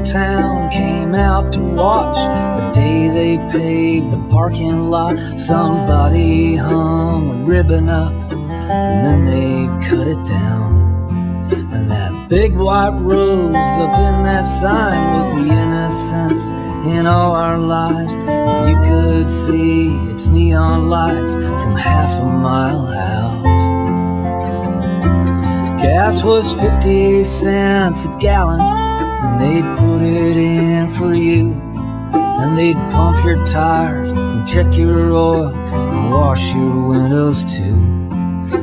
Whole town came out to watch the day they paved the parking lot. Somebody hung a ribbon up and then they cut it down. And that big white rose up in that sign was the innocence in all our lives. You could see its neon lights from half a mile out. Gas was 50 cents a gallon, they'd pump your tires and check your oil and wash your windows too.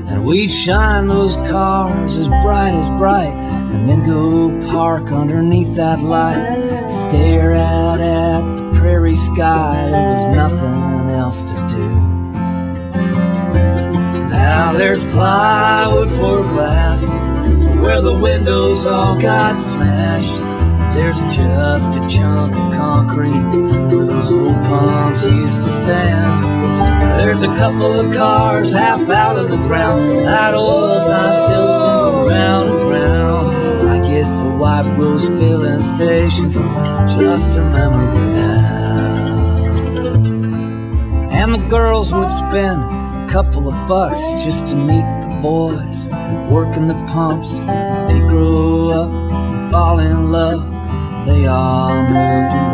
And we'd shine those cars as bright as bright, and then go park underneath that light, stare out at the prairie sky. There was nothing else to do. Now there's plywood for glass where the windows all got smashed. There's just a chunk of concrete stand. There's a couple of cars half out of the ground. Oil sign still spins around and round. I guess the White Rose filling station's just a memory now. And the girls would spend a couple of bucks just to meet the boys working the pumps. They grew up fall in love. They all moved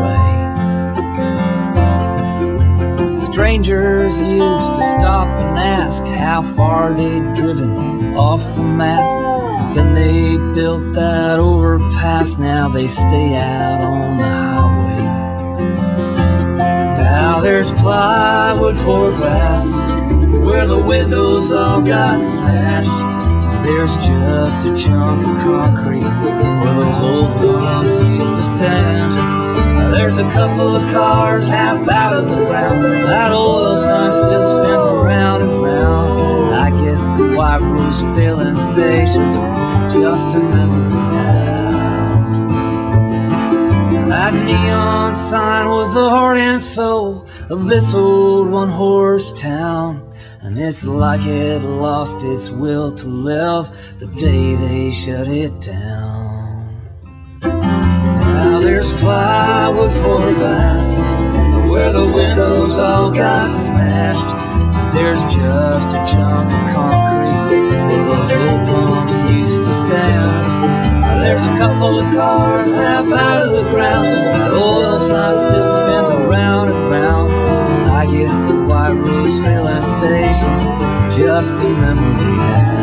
Strangers used to stop and ask how far they'd driven off the map. Then they built that overpass. Now they stay out on the highway. Now there's plywood for glass where the windows all got smashed. There's just a chunk of concrete where those old pumps couple of cars half out of the ground. That oil sign still spins around and round. I guess the White Rose filling station's just a memory now. That neon sign was the heart and soul of this old one-horse town. And it's like it lost its will to live the day they shut it down. There's plywood for glass where the windows all got smashed. There's just a chunk of concrete where those old pumps used to stand. There's a couple of cars half out of the ground. That oil sign still spins around and round. I guess the White Rose filling station's just a memory now.